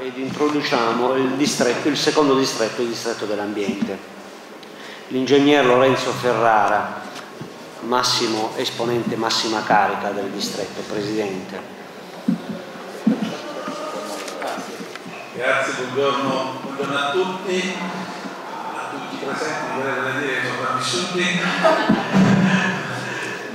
ed introduciamo il, distretto, il secondo distretto, il distretto dell'ambiente. L'ingegner Lorenzo Ferrara, massimo esponente, massima carica del distretto, presidente. Grazie, buongiorno, buongiorno a tutti, a tutti i presenti, vorrei dire che sopravvissuti,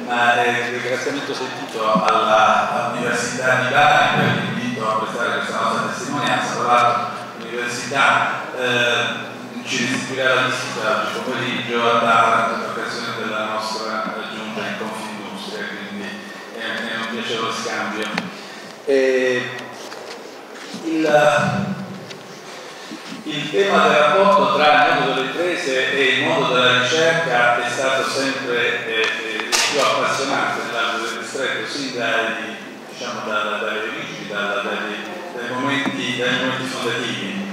ma eh, il ringraziamento sentito all'Università di Bari a prestare questa nostra testimonianza, tra l'altro l'Università eh, ci restituirà la visita oggi pomeriggio a Taranto in occasione della nostra giunta in Confindustria, quindi è, è un piacevole scambio. E il, il tema del rapporto tra il mondo delle imprese e il mondo della ricerca è stato sempre eh, eh, più appassionante nell'ambito del distretto, sin dai, diciamo, da, dalle origini, da, dai, momenti, momenti fondativi.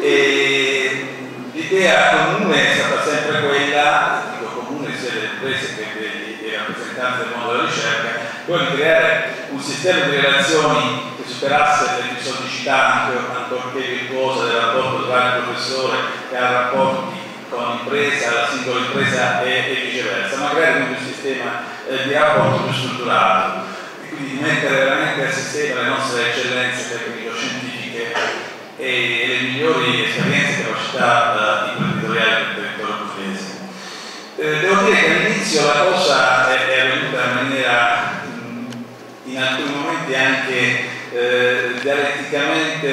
E l'idea comune è stata sempre quella, dico comune sia delle imprese che dei rappresentanti del mondo della ricerca, quello di creare un sistema di relazioni che superasse l'episodicità ancorché virtuosa del rapporto tra il professore che ha rapporti con l'impresa, la singola impresa e, e, viceversa, magari con un sistema eh, di rapporto più strutturato e quindi di mettere veramente a sistema le nostre eccellenze tecnico-scientifiche e, le migliori esperienze e capacità uh, imprenditoriali del territorio pugliese. Eh, devo dire che all'inizio la cosa è, è avvenuta in maniera in alcuni momenti anche eh, dialetticamente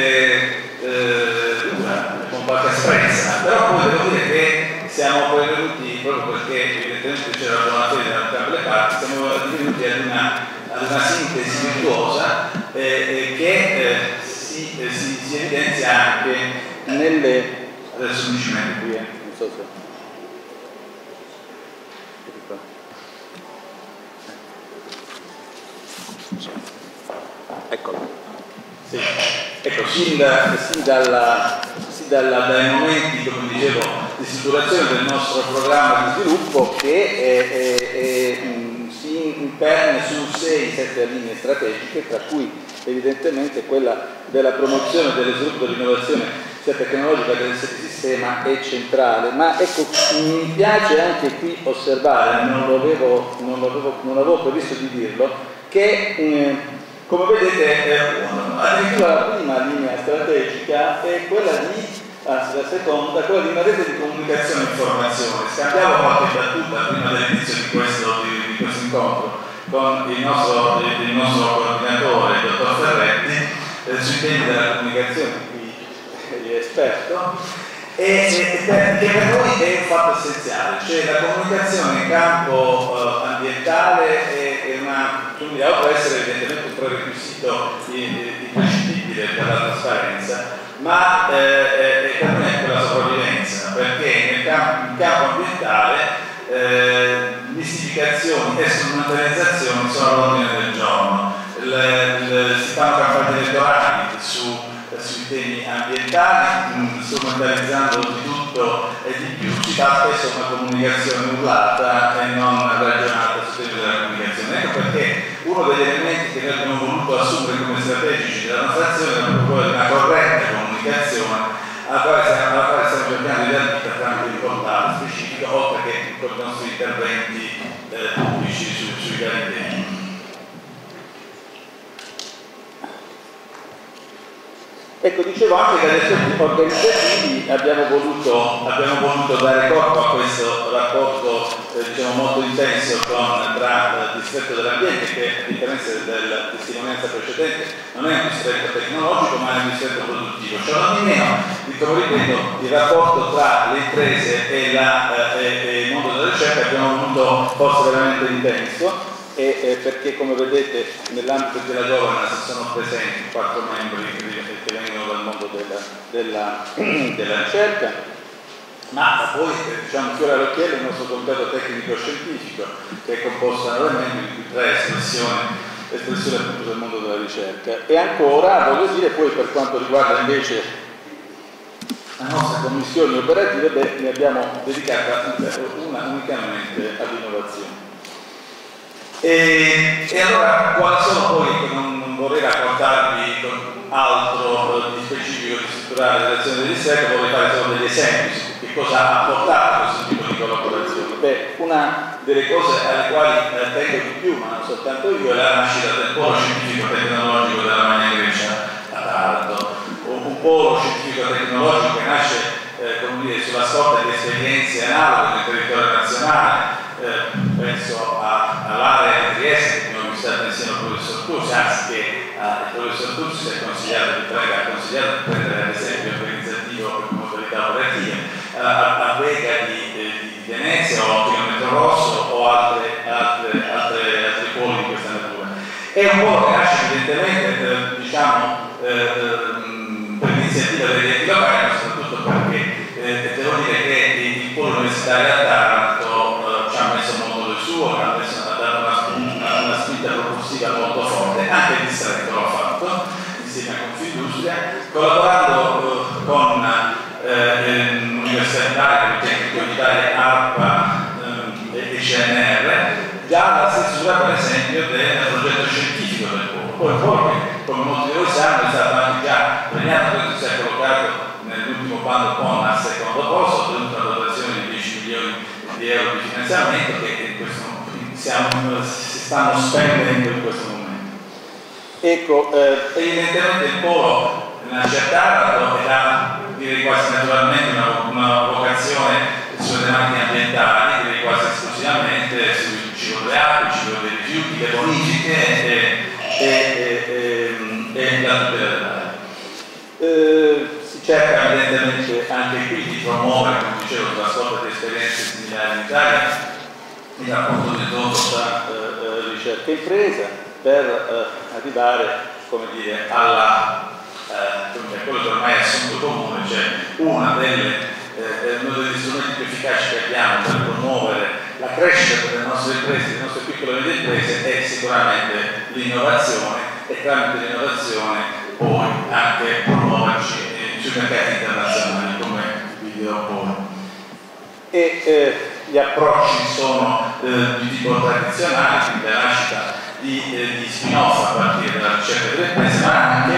eh, dura, con qualche asprezza, però poi devo dire che siamo poi venuti, proprio perché evidentemente c'era buona fede da entrambe le parti, siamo venuti ad una, ad una sintesi virtuosa eh, che eh, si, eh, si, si, evidenzia anche nelle... adesso mi ci metto qui, eh, non so se... Eccolo. Sì. Ecco, sin, da, sin, dalla, sin dalla, dai momenti, come dicevo, di strutturazione del nostro programma di sviluppo che è, è, è, imperna su 6-7 linee strategiche, tra cui evidentemente quella della promozione dello sviluppo dell'innovazione sia tecnologica che del sistema è centrale, ma ecco, mi piace anche qui osservare, non, avevo, non, avevo, non avevo previsto di dirlo, che eh, come vedete eh, addirittura la prima linea strategica è quella di, anzi la seconda, quella di una rete di comunicazione e informazione. Scambiamo qualche battuta prima dell'inizio di questo, di, di questo incontro con il nostro, il nostro coordinatore, il dottor Ferretti, eh, sui temi della comunicazione, qui è esperto, e, che per noi è un fatto essenziale, cioè la comunicazione in campo uh, ambientale è, è una, quindi ad essere evidentemente un prerequisito imprescindibile per la trasparenza, ma eh, è per noi anche la sopravvivenza, perché nel campo, campo ambientale eh, mistificazioni e strumentalizzazioni sono all'ordine del giorno. Le, si fanno campagne elettorali su sui temi ambientali, strumentalizzando di tutto e di più, si fa spesso una comunicazione urlata e non ragionata sui temi della comunicazione. Ecco perché uno degli elementi che noi abbiamo voluto assumere come strategici della nostra azione è proprio una corretta comunicazione alla quale stiamo, quale stiamo cercando di dare tramite il portale specifico, oltre che con i nostri interventi eh, pubblici su, Ecco, dicevo anche che ad esempio organizzativi abbiamo voluto, abbiamo voluto dare corpo a questo rapporto eh, diciamo, molto intenso con, tra il distretto dell'ambiente che a differenza della testimonianza precedente non è un distretto tecnologico ma è un distretto produttivo. Cioè non di meno, come ripeto, il rapporto tra le imprese e, la, eh, e il mondo della ricerca abbiamo voluto forse veramente intenso e perché come vedete nell'ambito della governance sono presenti quattro membri che vengono dal mondo della, della, della ricerca, ma poi eh, diciamo fiore all'occhiello il nostro comitato tecnico-scientifico che è composto membri, di tre espressioni, espressioni appunto del mondo della ricerca. E ancora, voglio dire, poi per quanto riguarda invece la nostra commissione operativa, beh, ne abbiamo dedicata una unicamente all'innovazione. E, e, allora quali sono poi, non, non vorrei raccontarvi con, altro di specifico di strutturare la relazione del distretto, vorrei fare solo degli esempi su che cosa ha portato questo tipo di collaborazione. Beh, una delle cose alle quali tengo di più, ma non soltanto io, è la nascita del polo scientifico-tecnologico della Magna Grecia a Taranto. Un, polo scientifico-tecnologico che nasce eh, dire, sulla scorta di esperienze analoghe nel territorio nazionale, eh, penso all'area di Trieste, come ho visto insieme al professor Tursi, anzi che eh, il professor Tursi si è consigliato di prendere, ha consigliato di prendere ad esempio organizzativo per modalità operative, eh, a, Vega di, di, di, Venezia o a Chilometro Rosso o altre, altre, altre, altri poli di questa natura. È un che nasce evidentemente finanziamento che questo, siamo, si stanno spendendo in questo momento. Ecco, eh, evidentemente il polo nasce a ed ha direi quasi naturalmente una, una vocazione sulle tematiche ambientali, direi quasi esclusivamente sul ciclo delle acque, il ciclo dei rifiuti, le bonifiche e, e, e, e la tutela dell'aria. Eh, si cerca evidentemente anche qui di promuovere, dicevo, la sorta di esperienze similari in Italia, il rapporto di dono tra eh, ricerca e impresa per eh, arrivare come dire, alla, eh, quello che ormai è assunto comune, cioè una delle eh, uno degli strumenti più efficaci che abbiamo per promuovere la crescita delle nostre imprese, delle nostre piccole e medie imprese è sicuramente l'innovazione e tramite l'innovazione poi anche promuoverci eh, sui mercati internazionali come vi dirò poi. E eh, gli approcci sono eh, di tipo tradizionale, quindi la nascita di, eh, di spin-off a partire dalla ricerca delle imprese, ma anche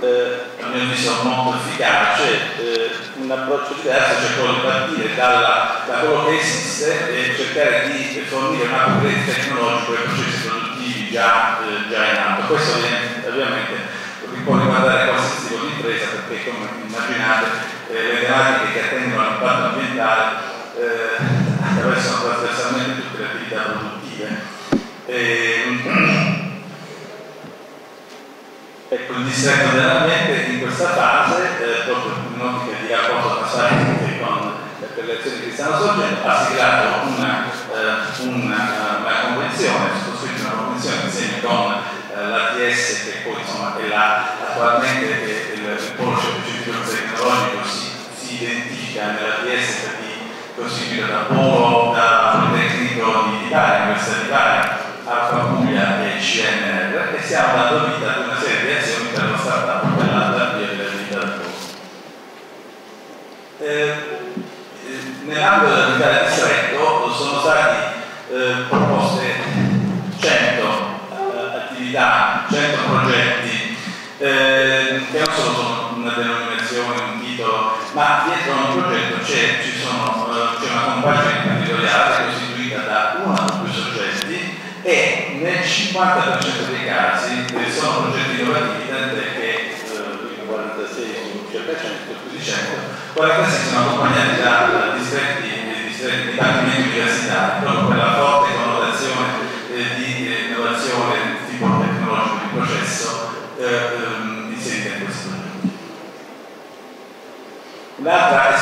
eh, a mio avviso molto efficace, eh, un approccio diverso, cioè quello di partire dalla, da quello che esiste e cercare di fornire un upgrade tecnologico ai processi produttivi già, eh, già in atto. Questo ovviamente può riguardare qualsiasi tipo di impresa perché come immaginate eh, le tematiche che attengono all'impatto ambientale eh, attraversano trasversalmente tutte le attività produttive. E, Ecco, il distretto dell'ambiente in questa fase, eh, proprio in un'ottica di rapporto trasparente con le elezioni che stanno sorgendo, ha siglato una, eh, una, l'ATS che poi insomma è la, attualmente è il, il polo scientifico tecnologico si, si identifica nell'ATS perché costituito da polo da Politecnico di Italia, Università di Italia, Alfa Puglia e CNR e stiamo dando vita ad una serie di azioni per lo startup per l'avvio della vita del polo. Eh, nell'ambito dell'attività del distretto sono stati eh, proposte 100 eh, attività, 100 progetti eh, che non solo una denominazione, un titolo, ma dietro ogni progetto c'è, c'è una compagine imprenditoriale costituita da uno o più soggetti e nel 50% dei casi eh, sono progetti innovativi, tant'è che eh, 46 su circa 100, più di 100, 46 sono accompagnati da distretti, distretti dipartimenti universitari, proprio per la forte connotazione eh, di eh, innovazione tipo tecnologico di processo eh, ehm, inserita in questo progetto. Un'altra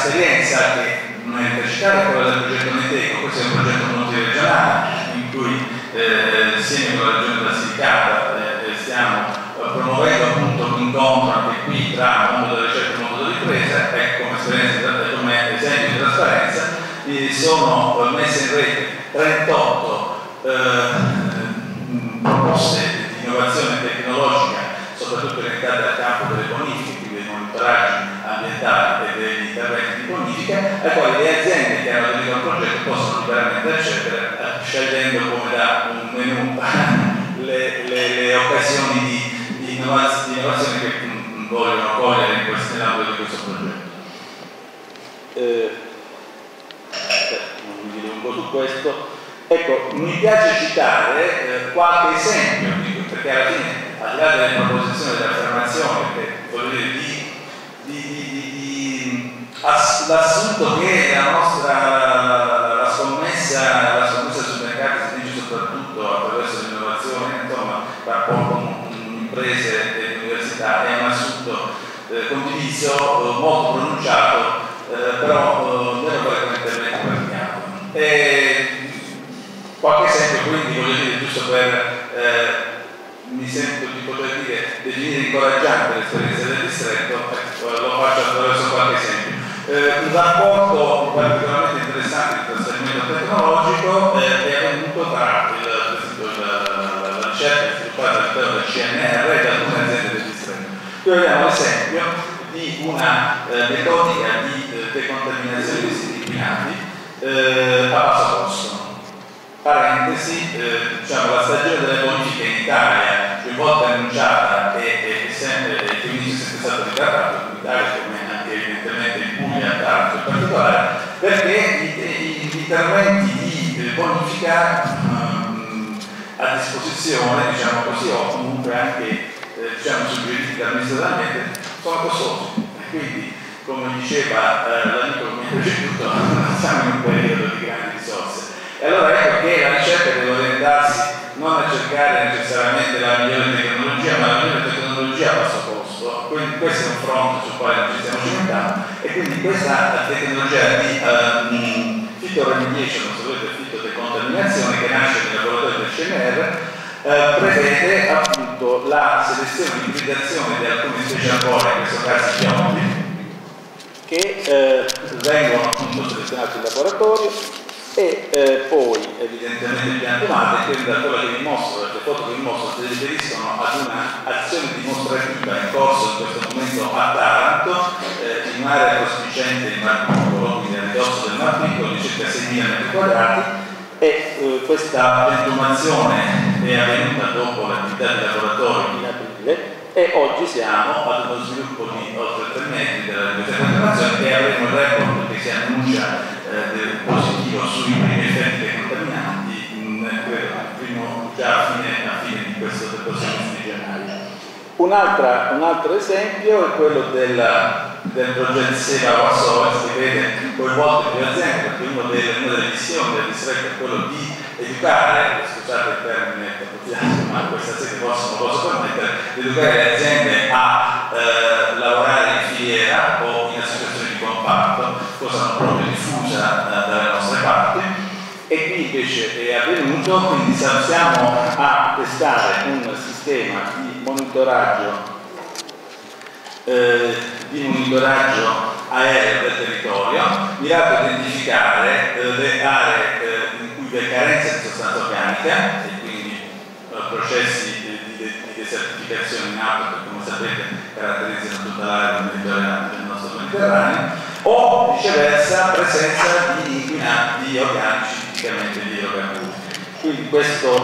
esperienza che non è intercitata è quella del progetto Meteco, questo è un progetto multiregionale in cui eh, con la regione Basilicata eh, stiamo eh, promuovendo appunto un incontro anche qui tra mondo della ricerca e mondo dell'impresa e come, come esempio di trasparenza sono messe in rete 38 eh, proposte di innovazione tecnologica soprattutto orientate al campo delle bonifiche, quindi dei monitoraggi ambientali e degli interventi di bonifica, ai quali le aziende che hanno aderito al progetto possono liberamente accedere scegliendo come da un menu le, le, le occasioni di, di, innovazioni che vogliono cogliere in questo, nell'ambito di questo progetto. Eh, non mi dilungo su questo. Ecco, mi piace citare eh, qualche esempio, perché alla fine, al di là delle affermazioni, che voglio dire, di, l'assunto che la nostra la scommessa, la scommessa sul mercato si dice soprattutto attraverso l'innovazione, insomma, rapporto con imprese e università è un assunto eh, condiviso, eh, molto pronunciato, eh, però eh, meno frequentemente praticato. qualche esempio quindi voglio dire giusto per eh, mi sento di poter dire definire incoraggiante l'esperienza del distretto, ecco, lo faccio attraverso qualche esempio. Eh, un rapporto particolarmente interessante di trasferimento tecnologico eh, è avvenuto tra il, la, la ricerca all'interno del CNR e alcune aziende del distretto. Qui vediamo l'esempio di una eh, metodica di eh, decontaminazione di siti inquinati eh, a basso costo parentesi, eh, diciamo, la stagione delle bonifiche in Italia, più volte annunciata e, e, sempre, e quindi è sempre stato ritardato in Italia come anche evidentemente in Puglia, Taranto in particolare, perché gli interventi di bonifica um, a disposizione, diciamo così, o comunque anche eh, diciamo, suggeriti dell'Ambiente, sono costosi. Quindi, come diceva eh, l'amico che mi ha preceduto, siamo in un periodo e allora ecco che la ricerca deve orientarsi non a cercare necessariamente la migliore tecnologia, ma la migliore tecnologia a basso costo. Quindi questo è un fronte sul quale ci stiamo cimentando e quindi questa tecnologia di um, phytoremediation, se volete fitodecontaminazione, che nasce nel laboratorio del CNR, eh, prevede appunto la selezione di ibridazione di alcune specie arbore, in questo caso piombi, che eh, vengono appunto selezionati in laboratorio e eh, poi evidentemente piantumate, quindi da quello che vi mostro, le foto che vi mostro si riferiscono ad un'azione dimostrativa in corso in questo momento a Taranto, eh, in un'area prospicente in Mar quindi a ridosso del Mar di circa 6.000 m2 e eh, questa piantumazione è avvenuta dopo l'attività di laboratorio in aprile e oggi siamo ad uno sviluppo di oltre 3 metri della piantumazione e avremo il report che si annuncia Un, un, altro esempio è quello del, del progetto SEVA Wassover che vede coinvolte più aziende, perché uno delle, una delle missioni del distretto è quello di educare, scusate il termine ma questa sede posso, non permettere, educare le aziende a eh, lavorare in filiera o in associazioni di comparto, cosa non proprio diffusa eh, e qui invece è avvenuto, quindi siamo a testare un sistema di monitoraggio, eh, di monitoraggio aereo del territorio mirato a identificare eh, le aree eh, in cui vi è carenza di sostanza organica e quindi eh, processi di, di, di, desertificazione in atto che come sapete caratterizzano tutta l'area del nostro Mediterraneo o viceversa presenza di inquinanti organici, tipicamente di idrocarburi. Quindi questo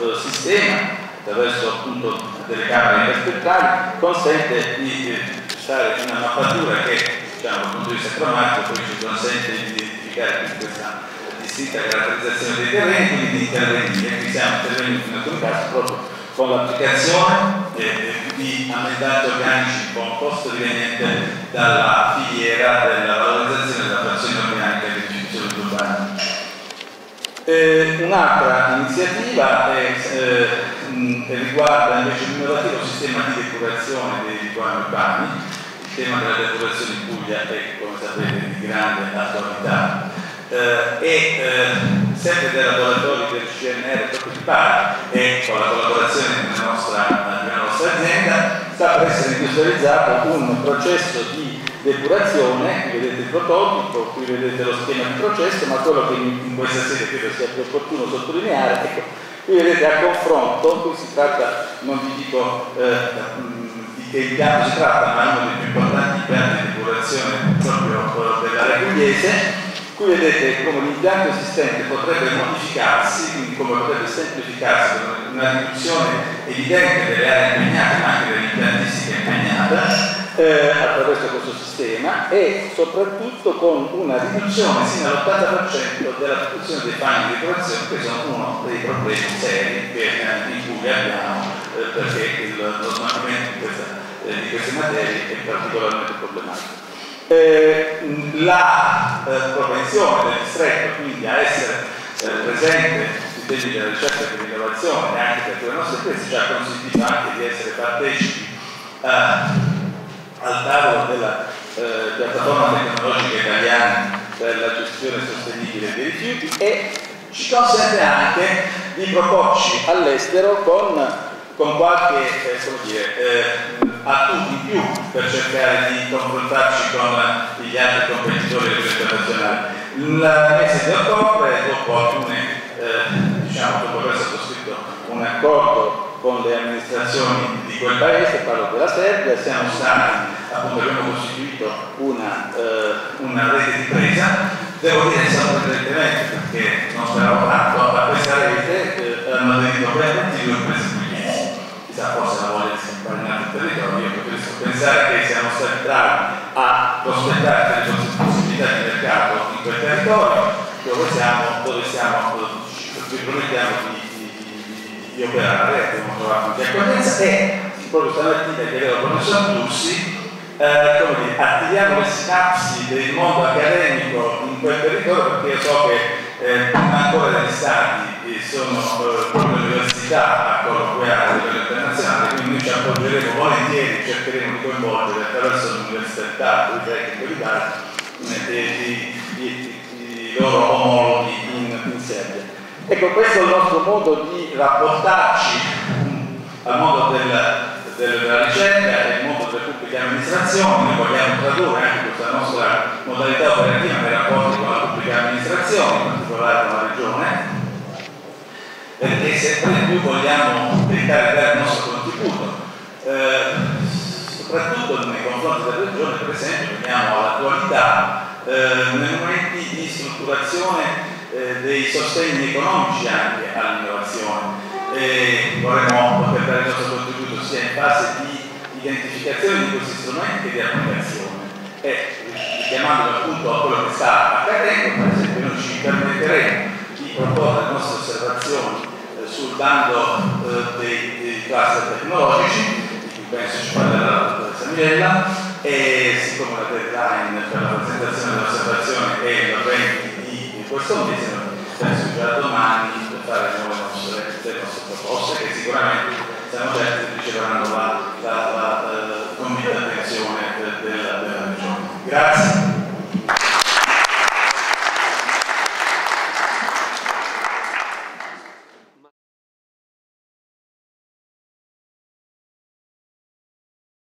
eh, sistema, attraverso appunto delle camere interspettrali, consente di fare una mappatura che diciamo, dal punto di vista cromatico poi ci consente di identificare questa distinta caratterizzazione dei terreni, quindi di intervenire. Qui siamo intervenuti in alcuni casi proprio con l'applicazione eh, di ammendati organici compost proveniente dalla filiera della valorizzazione della frazione organica. Eh, un'altra iniziativa è, eh, riguarda invece l'innovativo sistema di depurazione dei liquami urbani. Il tema della depurazione in Puglia è, come sapete, di grande attualità eh, e eh, sempre dei laboratori del CNR partecipare e con la collaborazione della nostra, della nostra azienda sta per essere industrializzato un processo di depurazione, qui vedete il prototipo, qui vedete lo schema di processo, ma quello che in, questa sede credo sia più opportuno sottolineare, ecco, qui vedete a confronto, qui si tratta, non vi dico eh, di che impianto si tratta, ma uno dei più importanti impianti di depurazione proprio dell'area pugliese, Qui vedete come l'impianto esistente potrebbe modificarsi, quindi come potrebbe semplificarsi una riduzione evidente delle aree impegnate, ma anche dell'impiantistica impegnata, eh, attraverso questo sistema e soprattutto con una riduzione sino all'80% della produzione dei panni di decorazione che sono uno dei problemi seri che, eh, in cui abbiamo eh, perché il, lo smaltimento di, eh, di queste materie è particolarmente problematico. Eh, la eh, propensione del distretto quindi a essere presente sui temi della ricerca e dell'innovazione anche per le nostre imprese ci ha consentito anche di essere partecipi al tavolo della eh, piattaforma tecnologica italiana per la gestione sostenibile dei rifiuti e ci consente anche di proporci all'estero con, con, qualche eh, dire, attuto in più per cercare di confrontarci con gli altri competitori del internazionale. Il mese di ottobre, dopo alcune, eh, diciamo, dopo aver sottoscritto un accordo con le amministrazioni di quel paese, parlo della Serbia, siamo stati, appunto abbiamo costituito una, eh, una rete di presa, devo dire sorprendentemente perché non speravo tanto, a questa rete eh, hanno aderito ben 22 imprese pugliesi, chissà forse la voglia di territori, io preferisco pensare che siamo stati bravi a prospettare delle possibilità di mercato in quel territorio dove siamo, dove siamo, ci promettiamo di di operare, abbiamo trovato anche accoglienza e proprio stamattina con il professor Tussi eh, come dire, attiviamo le sinapsi del mondo accademico in quel territorio perché io so che eh, ancora degli stati sono eh, come l'università a colloquiare a livello appoggeremo volentieri, cercheremo di coinvolgere attraverso l'università, il tecnico di base, i loro omologhi in, in Serbia. Ecco, questo è il nostro modo di rapportarci al mondo del, del, della ricerca e al mondo delle pubbliche amministrazioni. Noi vogliamo tradurre anche questa nostra modalità operativa nei rapporti con la pubblica amministrazione, in particolare con la regione, perché sempre più vogliamo dare il nostro contributo. Eh, soprattutto nei confronti della regione, per esempio, veniamo all'attualità, eh, nei momenti di strutturazione eh, dei sostegni economici anche all'innovazione. Vorremmo poter dare il nostro contributo sia in fase di identificazione di questi strumenti che di applicazione. E richiamando appunto a quello che sta accadendo, per esempio noi ci permetteremo di proporre le nostre osservazioni eh, sul bando eh, dei, dei cluster tecnologici, penso ci parlerà la dottoressa Mirella, e siccome la deadline per la presentazione delle osservazioni è il 20 questo mese penso già domani per fare le nostre, le nostre proposte che sicuramente siamo certi riceveranno la, la, la, la convinta attenzione della, della regione. Grazie.